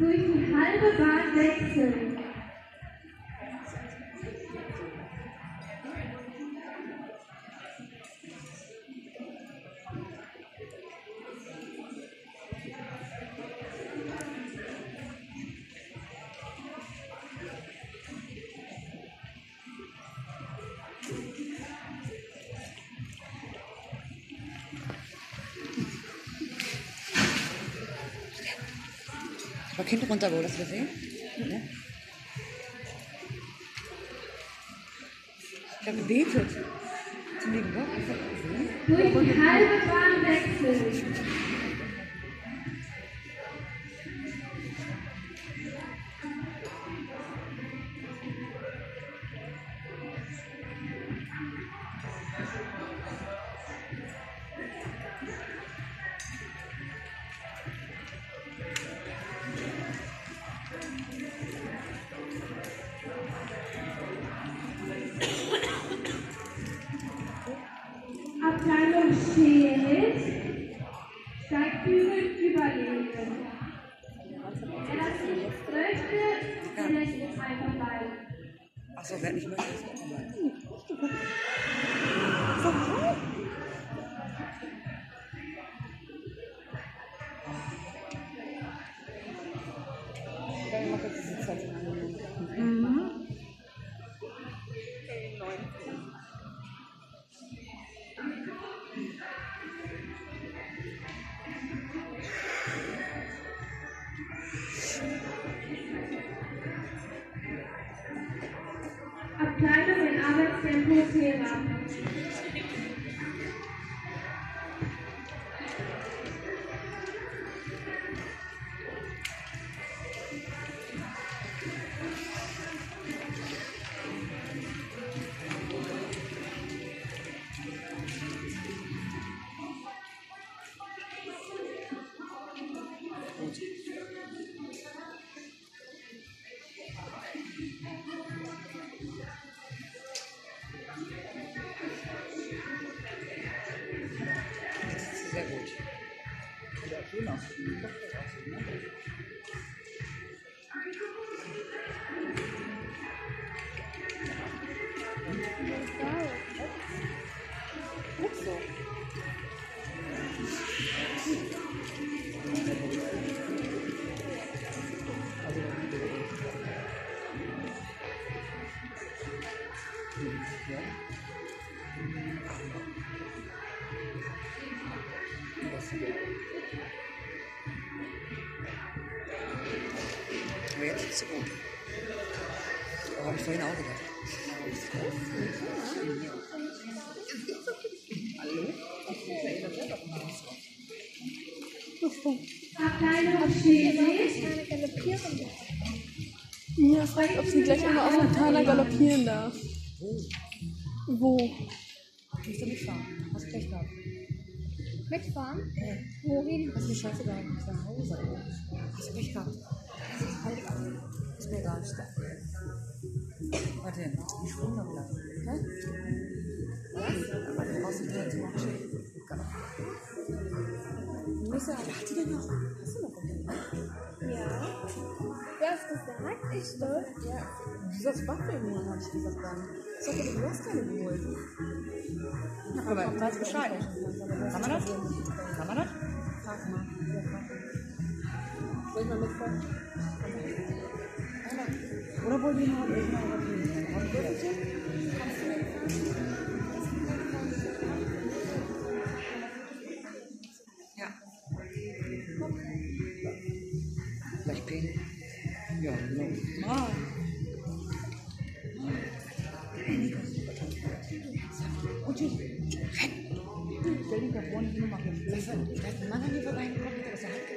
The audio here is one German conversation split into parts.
Durch die halbe Bahn wechseln. War Kind runtergeholt, hast du gesehen? Ja. Ich habe gebetet. Zum lieben Gott. Gesehen. Durch die halbe Bahn wechseln. 先出去了 schön aus. Aber jetzt ist es gut. Aber habe ich vorhin auch gedacht. Schild. Mia fragt, ob sie gleich einmal auf Montana galoppieren darf. Wo? Musst du mitfahren. Hast du Pech gehabt. Mitfahren? Ja. Wohin? Hast du mir scheiße gehabt. Ich nach Hause. Hast du Pech gehabt. Ist mir egal. Stopp. Warte, ich da wieder. Hä? Was? Warte, du brauchst nicht zu machen. Melissa, wer hat die denn noch? Hast du noch welche? Ja. Du hast gesagt, ich soll. Ja, du sollst Waffel holen, habe ich gesagt dann. Ich sagte, du hast keine geholt. Aber weiß Bescheid. Kann man das? Kann man das? Haben wir das jetzt? Ja. Vielleicht pink. Ja, genau. Ah. Und tschüss. Stell dich da vorne hin und mach den Spiel. Da ist ein Mann an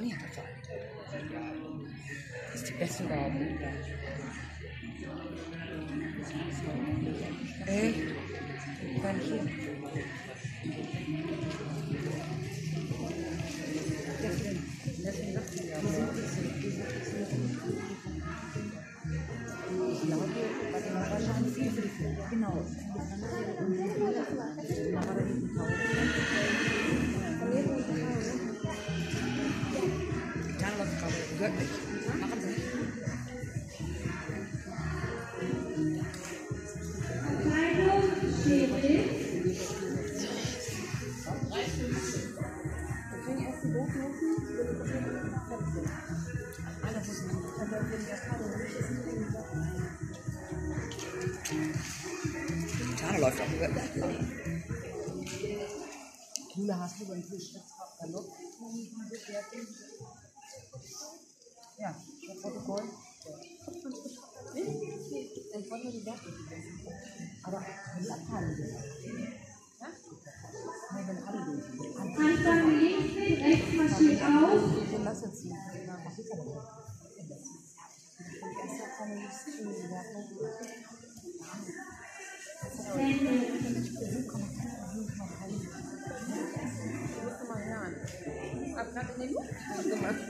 bonita. Questi pezzi d'oro. E anch'io. Ich glaube, bei den Wahrscheinlich, genau. the hospital going to the ship's hello. Yeah, that's what the goal. And what are the doctors? Are you a candidate? Anfang links den Rechtsmaschinen aus. Hände 怎么？